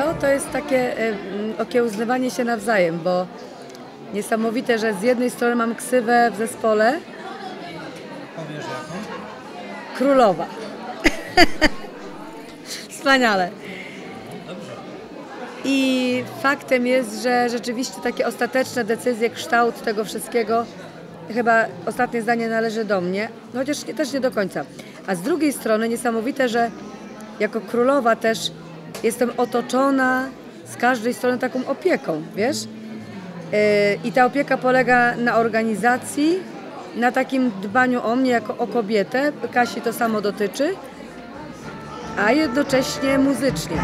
Co, to jest takie e, mm, okiełznywanie się nawzajem, bo niesamowite, że z jednej strony mam ksywę w zespole Powiesz jaką? królowa. Wspaniale. I faktem jest, że rzeczywiście takie ostateczne decyzje, kształt tego wszystkiego, chyba ostatnie zdanie należy do mnie, no chociaż nie, też nie do końca. A z drugiej strony niesamowite, że jako królowa też jestem otoczona z każdej strony taką opieką, wiesz? Yy, I ta opieka polega na organizacji, na takim dbaniu o mnie jako o kobietę. Kasi to samo dotyczy, a jednocześnie muzycznie.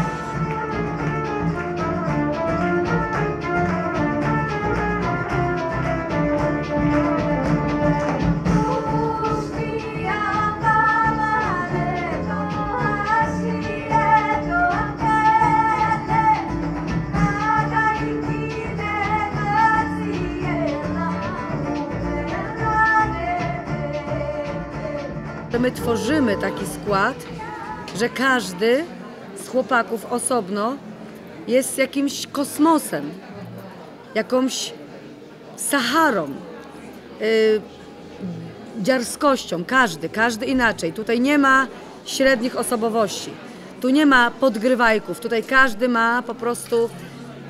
To my tworzymy taki skład, że każdy z chłopaków osobno jest jakimś kosmosem, jakąś Saharą, yy, dziarskością, każdy, każdy inaczej. Tutaj nie ma średnich osobowości, tu nie ma podgrywajków, tutaj każdy ma po prostu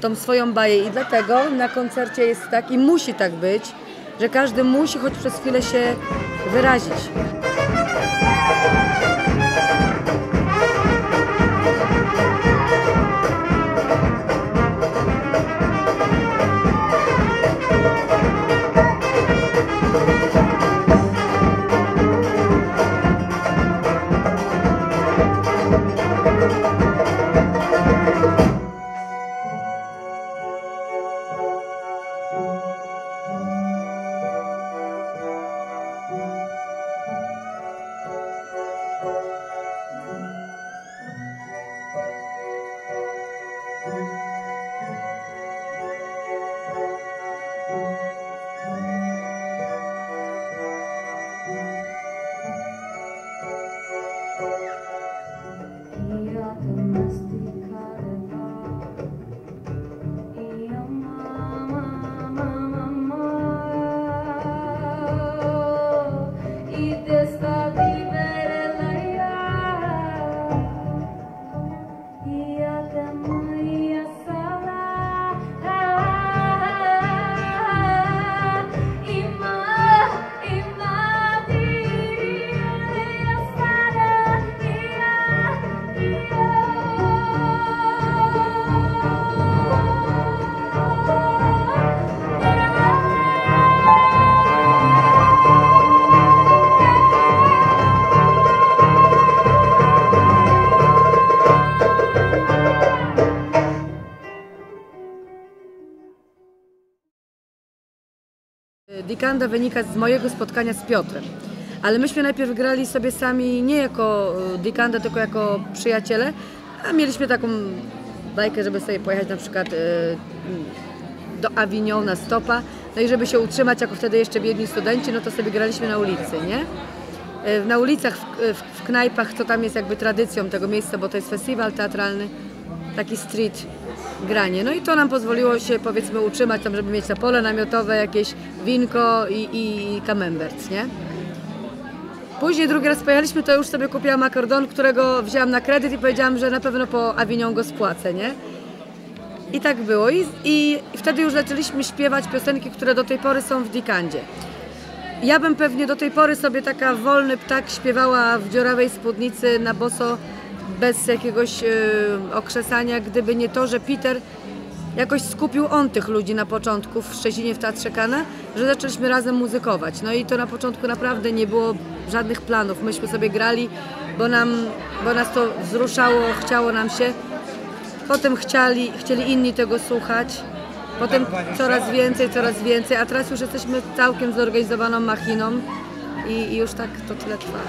tą swoją baję i dlatego na koncercie jest tak i musi tak być, że każdy musi choć przez chwilę się wyrazić. Dikanda wynika z mojego spotkania z Piotrem. Ale myśmy najpierw grali sobie sami nie jako e, Dikanda, tylko jako przyjaciele, a mieliśmy taką bajkę, żeby sobie pojechać na przykład e, do Avignon na stopa. No i żeby się utrzymać jako wtedy jeszcze biedni studenci, no to sobie graliśmy na ulicy, nie? E, Na ulicach, w, w, knajpach, co tam jest jakby tradycją tego miejsca, bo to jest festiwal teatralny, taki street granie. No i to nam pozwoliło się powiedzmy utrzymać tam, żeby mieć na pole namiotowe jakieś winko i, i camembert, nie? Później drugi raz pojechaliśmy, to już sobie kupiłam akordon, którego wzięłam na kredyt i powiedziałam, że na pewno po Avignon go spłacę, nie? I tak było. I, I wtedy już zaczęliśmy śpiewać piosenki, które do tej pory są w Dikandzie. Ja bym pewnie do tej pory sobie taka wolny ptak śpiewała w dziurawej spódnicy na boso bez jakiegoś y, okrzesania, gdyby nie to, że Peter jakoś skupił on tych ludzi na początku w Szczecinie w Teatrze Kana, że zaczęliśmy razem muzykować. No i to na początku naprawdę nie było żadnych planów. Myśmy sobie grali, bo, nam, bo nas to wzruszało, chciało nam się. Potem chcieli, chcieli inni tego słuchać. Potem coraz więcej, coraz więcej, a teraz już jesteśmy całkiem zorganizowaną machiną i, i już tak to tyle trwa.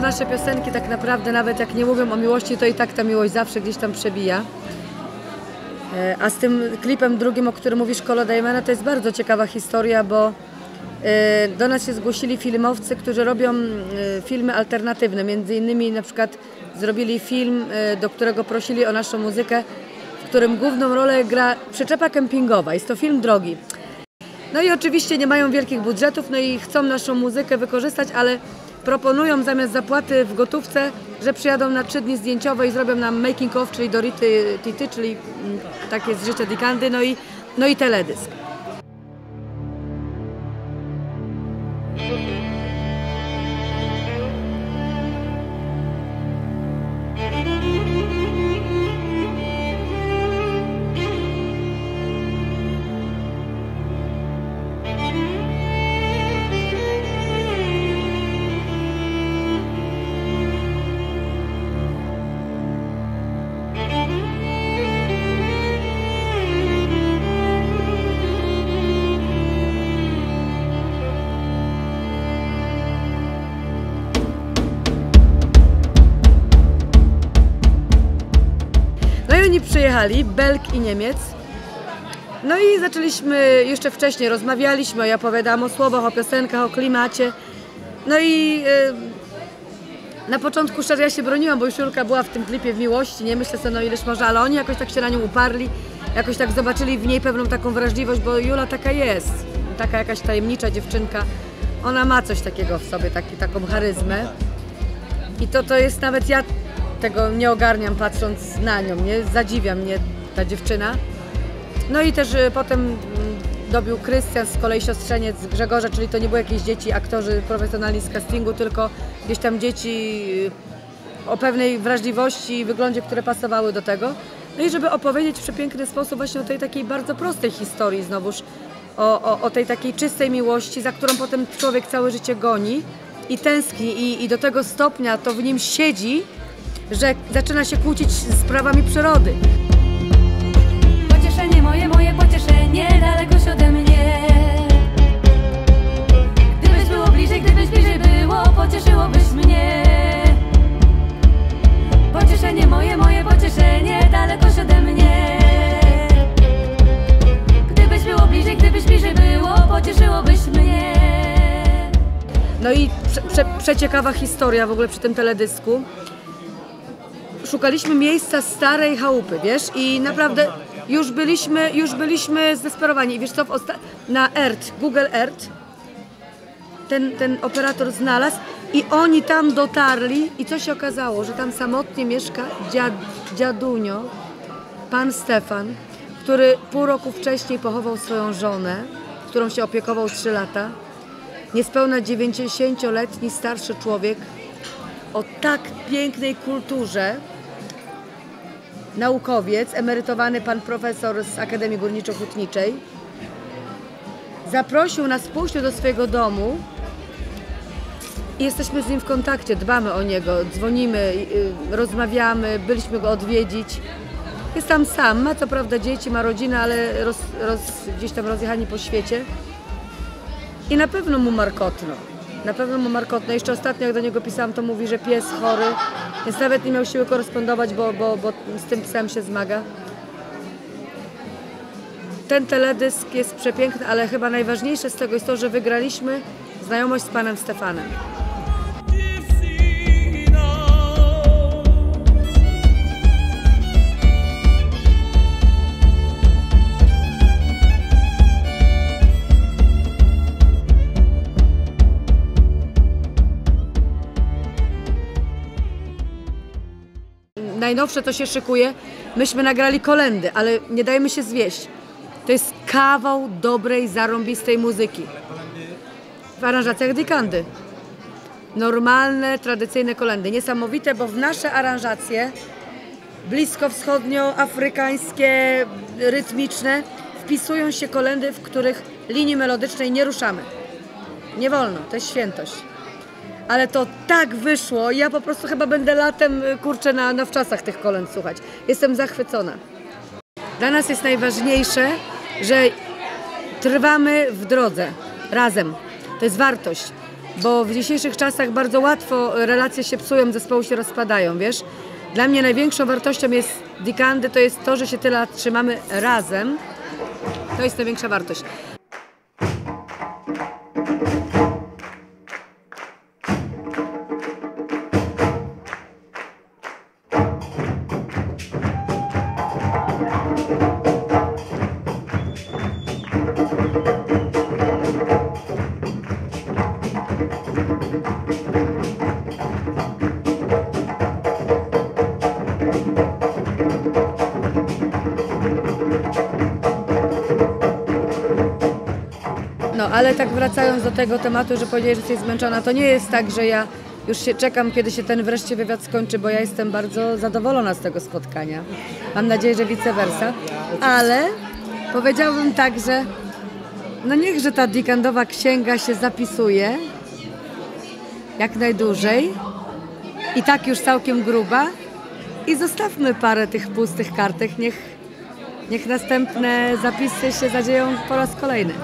Co, nasze piosenki tak naprawdę, nawet jak nie mówią o miłości, to i tak ta miłość zawsze gdzieś tam przebija. E, A z tym klipem drugim, o którym mówisz, Kolo Diamana, to jest bardzo ciekawa historia, bo e, do nas się zgłosili filmowcy, którzy robią e, filmy alternatywne. Między innymi na przykład zrobili film, do którego prosili o naszą muzykę, w którym główną rolę gra przyczepa kempingowa. Jest to film drogi. No i oczywiście nie mają wielkich budżetów, no i chcą naszą muzykę wykorzystać, ale proponują zamiast zapłaty w gotówce, że przyjadą na trzy dni zdjęciowe i zrobią nam making of, czyli Dority Tity, czyli mm, takie z życia Dikandy, no i, no i teledysk. I oni przyjechali, Belg i Niemiec. No i zaczęliśmy, jeszcze wcześniej rozmawialiśmy, ja opowiadałam o słowach, o piosenkach, o klimacie. No i e, na początku szczerze ja się broniłam, bo już Julka była w tym klipie w miłości, nie myślę sobie no ileż może, ale oni jakoś tak się na nią uparli, jakoś tak zobaczyli w niej pewną taką wrażliwość, bo Jula taka jest, taka jakaś tajemnicza dziewczynka. Ona ma coś takiego w sobie, taki, taką charyzmę. I to, to jest nawet ja tego nie ogarniam patrząc na nią, nie? Zadziwia mnie ta dziewczyna. No i też y, potem mm, dobił Krystian, z kolei siostrzeniec Grzegorza, czyli to nie były jakieś dzieci, aktorzy profesjonalni z castingu, tylko gdzieś tam dzieci y, o pewnej wrażliwości i wyglądzie, które pasowały do tego. No i żeby opowiedzieć w przepiękny sposób właśnie o tej takiej bardzo prostej historii znowuż, o, o, o tej takiej czystej miłości, za którą potem człowiek całe życie goni i tęskni i, i do tego stopnia to w nim siedzi, że zaczyna się kłócić z prawami przyrody. Pocieszenie moje, moje pocieszenie, dalekoś ode mnie. Gdybyś było bliżej, gdybyś bliżej było, pocieszyłobyś mnie. Pocieszenie moje, moje pocieszenie, dalekoś ode mnie. Gdybyś było bliżej, gdybyś bliżej było, pocieszyłobyś mnie. No i prze, prze, przeciekawa historia w ogóle przy tym teledysku. Szukaliśmy miejsca starej chałupy, wiesz, i naprawdę już byliśmy, już byliśmy zdesperowani. I wiesz co, na Earth, Google Earth, ten, ten operator znalazł i oni tam dotarli i co się okazało, że tam samotnie mieszka dziad, dziadunio, pan Stefan, który pół roku wcześniej pochował swoją żonę, którą się opiekował 3 lata. Niespełna 90-letni starszy człowiek o tak pięknej kulturze, naukowiec, emerytowany pan profesor z Akademii Górniczo-Hutniczej, zaprosił nas pójść do swojego domu i jesteśmy z nim w kontakcie, dbamy o niego, dzwonimy, y, rozmawiamy, byliśmy go odwiedzić. Jest tam sam, ma co prawda dzieci, ma rodzinę, ale roz, roz, gdzieś tam rozjechani po świecie. I na pewno mu markotno. Na pewno mu markotno. Jeszcze ostatnio jak do niego pisałam, to mówi, że pies chory, więc nawet nie miał siły korespondować, bo, bo, bo z tym psem się zmaga. Ten teledysk jest przepiękny, ale chyba najważniejsze z tego jest to, że wygraliśmy znajomość z panem Stefanem. Najnowsze to się szykuje. Myśmy nagrali kolendy, ale nie dajmy się zwieść. To jest kawał dobrej, zarąbistej muzyki. W aranżacjach Dikandy. Normalne, tradycyjne kolendy. Niesamowite, bo w nasze aranżacje bliskowschodnioafrykańskie, rytmiczne wpisują się kolendy, w których linii melodycznej nie ruszamy. Nie wolno, to jest świętość. Ale to tak wyszło, ja po prostu chyba będę latem, y, kurczę, na, na wczasach tych kolęd słuchać. Jestem zachwycona. Dla nas jest najważniejsze, że trwamy w drodze, razem. To jest wartość. bo w dzisiejszych czasach bardzo łatwo relacje się psują, zespoły się rozpadają, wiesz. Dla mnie największą wartością jest Dikandy, to jest to, że się tyle trzymamy razem. To jest największa wartość. No, ale tak wracając do tego tematu, że powiedziałeś, że jesteś zmęczona, to nie jest tak, że ja już się czekam, kiedy się ten wreszcie wywiad skończy, bo ja jestem bardzo zadowolona z tego spotkania. Mam nadzieję, że vice versa. Ale powiedziałbym tak, że no niechże ta Dickendowa księga się zapisuje jak najdłużej. I tak już całkiem gruba. I zostawmy parę tych pustych kartek, niech, niech następne zapisy się zadzieją po raz kolejny.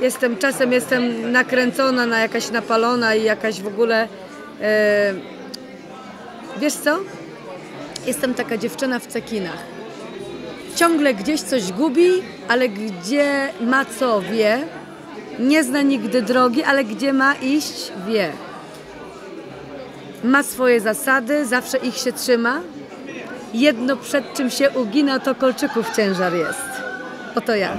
Jestem, czasem jestem nakręcona, na jakaś napalona i jakaś w ogóle... E, wiesz co? Jestem taka dziewczyna w cekinach. Ciągle gdzieś coś gubi, ale gdzie ma co wie. Nie zna nigdy drogi, ale gdzie ma iść wie. Ma swoje zasady, zawsze ich się trzyma. Jedno przed czym się ugina, to kolczyków ciężar jest. Oto ja.